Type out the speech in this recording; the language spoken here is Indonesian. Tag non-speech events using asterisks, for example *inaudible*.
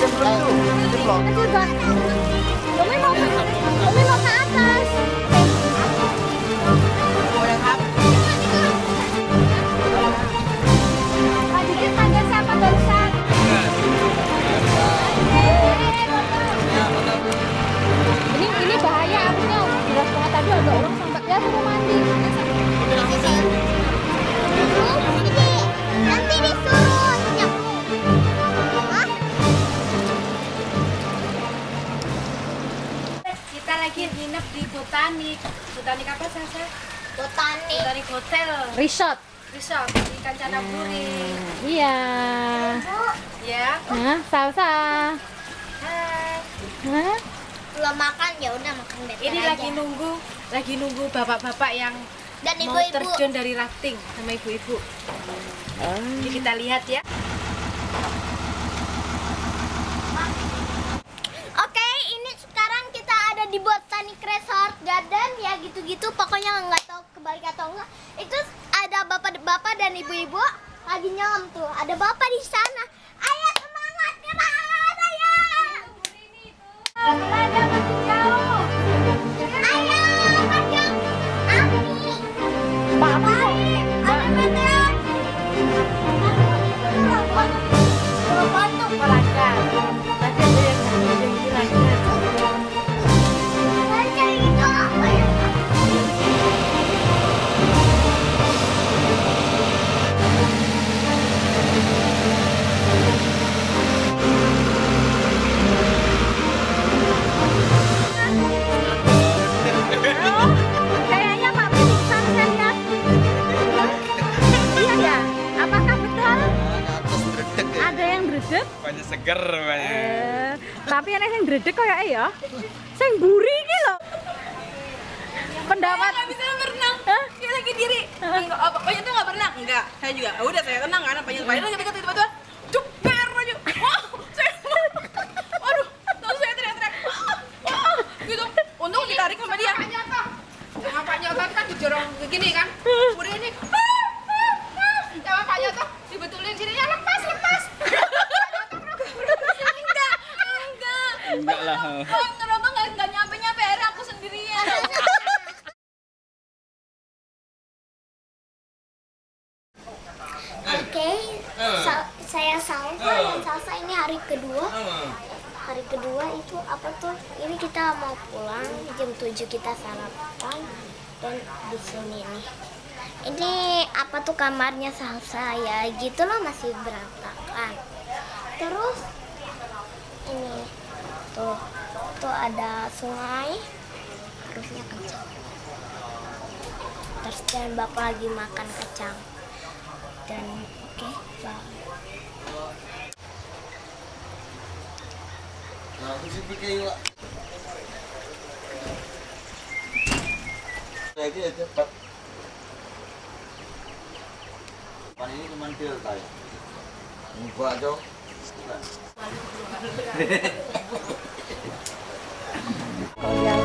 哎，就是，有没有毛病？有没有毛病？Lagi nginep di Botanik. Botanik apa Sasa? Botani. Botanik Hotel Resort. Resort di Kancanaburi. Iya. Bu, Ya. Nah, salsa. Hai. Hah? belum makan ya udah makan better Ini aja. lagi nunggu, lagi nunggu bapak-bapak yang Dan mau ibu-ibu. terjun dari rafting sama ibu-ibu. Jadi kita lihat ya. Oke, ini sekarang kita ada di Botanic Resort Garden ya gitu-gitu. Pokoknya nggak tahu kebalik atau enggak. Itu ada bapak-bapak dan ibu-ibu lagi nyelam tuh. Ada bapak di sana. Banyak seger banyak. Eh, tapi ana sing dredeg kaya ya. Sing buri iki lho. Pendapat nggak bisa berenang. Hah? dia lagi diri. Enggak apa apanya tuh nggak berenang? Enggak. Saya juga "Ah, udah saya tenang kan apanya apanya lagi dekat tiba-tiba cuper aja. *laughs* Wah saya waduh langsung saya teriak-teriak. Wah, wah, gitu. Untung ditarik sama dia. Sama Pak Nyoto kan dijorong begini kan. Kemudian ini lah. Oh, ngeroto nggak nggak nyampe nyampe akhirnya aku sendirian Oke, sa- saya Salsa dan Salsa ini hari kedua. Hari kedua itu apa tuh? Ini kita mau pulang jam 7 kita sarapan dan di sini nih. Ini apa tuh kamarnya Salsa ya? Gitu loh masih berantakan. Terus tuh tuh ada sungai harusnya kencang. Terus dan bapak lagi makan kacang dan oke bye. Nah, aku sih pikir yuk. Jadi ya cepat. Pan ini cuma delta ya. Enggak, Còn giờ